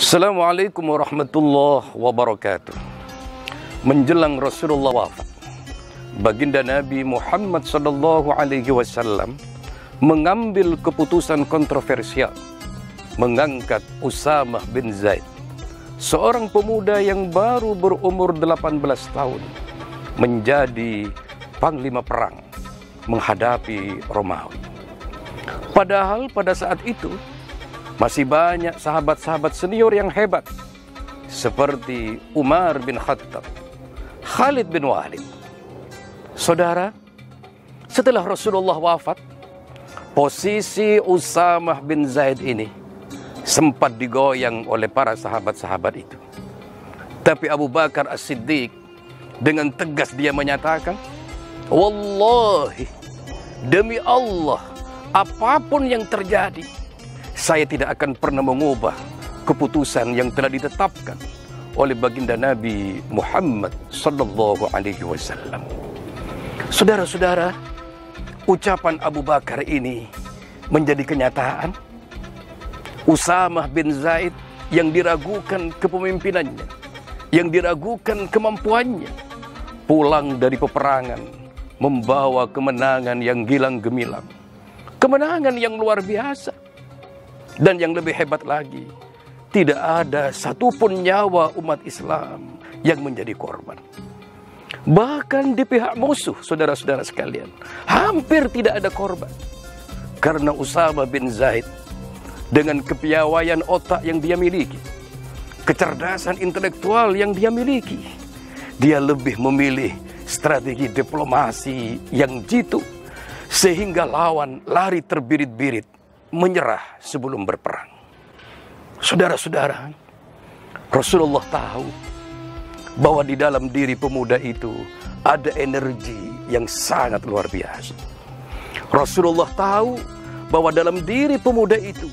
Assalamualaikum warahmatullahi wabarakatuh. Menjelang Rasulullah wafat, baginda Nabi Muhammad sallallahu alaihi wasallam mengambil keputusan kontroversial mengangkat Usamah bin Zaid, seorang pemuda yang baru berumur 18 tahun, menjadi panglima perang menghadapi Romawi. Padahal pada saat itu masih banyak sahabat-sahabat senior yang hebat seperti Umar bin Khattab, Khalid bin Walid. Saudara, setelah Rasulullah wafat, posisi Usamah bin Zaid ini sempat digoyang oleh para sahabat-sahabat itu. Tapi Abu Bakar As-Siddiq dengan tegas dia menyatakan, Wallahi, demi Allah, apa pun yang terjadi, saya tidak akan pernah mengubah keputusan yang telah ditetapkan oleh baginda Nabi Muhammad sallallahu alaihi wasallam. Saudara-saudara, ucapan Abu Bakar ini menjadi kenyataan. Usamah bin Zaid yang diragukan kepemimpinannya, yang diragukan kemampuannya, pulang dari peperangan membawa kemenangan yang gilang gemilang. Kemenangan yang luar biasa dan yang lebih hebat lagi, tidak ada satupun nyawa umat Islam yang menjadi korban. Bahkan di pihak musuh, saudara-saudara sekalian, hampir tidak ada korban. Karena Usama bin Zaid dengan kepiawaian otak yang dia miliki, kecerdasan intelektual yang dia miliki, dia lebih memilih strategi diplomasi yang jitu sehingga lawan lari terbirit-birit menyerah sebelum berperang. Saudara-saudara, Rasulullah tahu bahwa di dalam diri pemuda itu ada energi yang sangat luar biasa. Rasulullah tahu bahwa dalam diri pemuda itu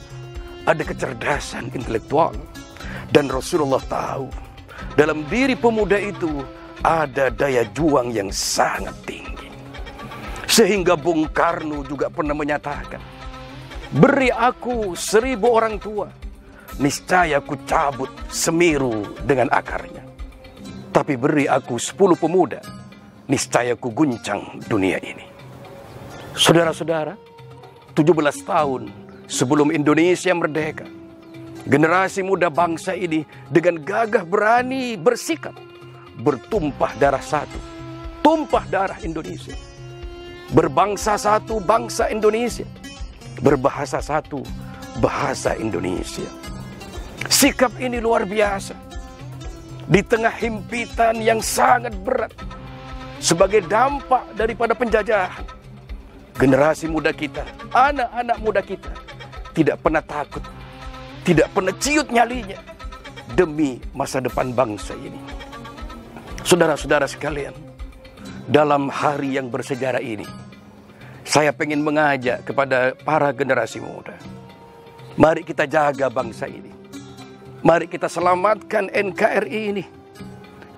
ada kecerdasan intelektual. Dan Rasulullah tahu dalam diri pemuda itu ada daya juang yang sangat tinggi. Sehingga Bung Karno juga pernah menyatakan, Beri aku seribu orang tua, niscaya ku cabut semiru dengan akarnya. Tapi beri aku sepuluh pemuda, niscaya ku guncang dunia ini. Saudara-saudara, 17 tahun sebelum Indonesia merdeka, generasi muda bangsa ini dengan gagah berani bersikap, bertumpah darah satu, tumpah darah Indonesia. Berbangsa satu, bangsa Indonesia berbahasa satu, bahasa Indonesia. Sikap ini luar biasa. Di tengah himpitan yang sangat berat sebagai dampak daripada penjajahan. Generasi muda kita, anak-anak muda kita tidak pernah takut, tidak pernah ciut nyalinya demi masa depan bangsa ini. Saudara-saudara sekalian, dalam hari yang bersejarah ini, saya ingin mengajak kepada para generasi muda. Mari kita jaga bangsa ini. Mari kita selamatkan NKRI ini.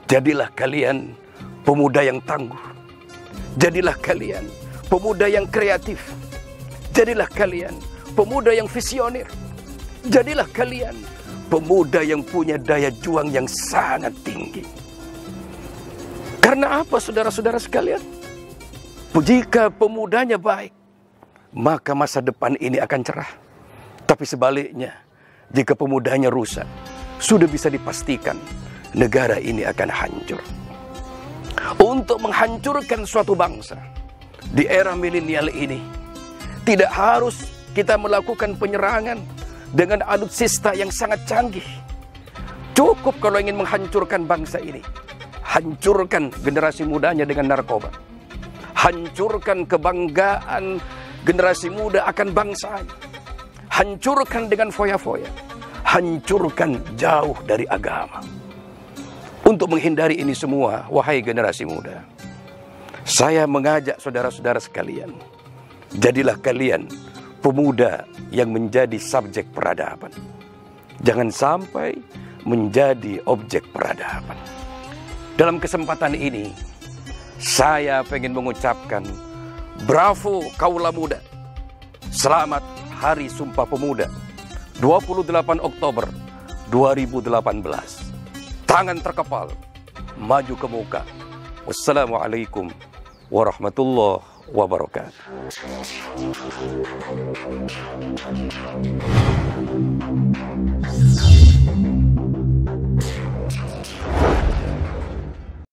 Jadilah kalian pemuda yang tangguh. Jadilah kalian pemuda yang kreatif. Jadilah kalian pemuda yang visioner. Jadilah kalian pemuda yang punya daya juang yang sangat tinggi. Karena apa saudara-saudara sekalian? Jika pemudanya baik, maka masa depan ini akan cerah. Tapi sebaliknya, jika pemudanya rusak, sudah bisa dipastikan negara ini akan hancur. Untuk menghancurkan suatu bangsa di era milenial ini, tidak harus kita melakukan penyerangan dengan alutsista yang sangat canggih. Cukup kalau ingin menghancurkan bangsa ini, hancurkan generasi mudanya dengan narkoba hancurkan kebanggaan generasi muda akan bangsa. Hancurkan dengan foya-foya. Hancurkan jauh dari agama. Untuk menghindari ini semua, wahai generasi muda, saya mengajak saudara-saudara sekalian, jadilah kalian pemuda yang menjadi subjek peradaban. Jangan sampai menjadi objek peradaban. Dalam kesempatan ini, saya ingin mengucapkan Bravo Kaula Muda. Selamat Hari Sumpah Pemuda 28 Oktober 2018 Tangan terkepal Maju ke muka. Wassalamualaikum warahmatullahi wabarakatuh.